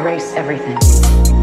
erase everything.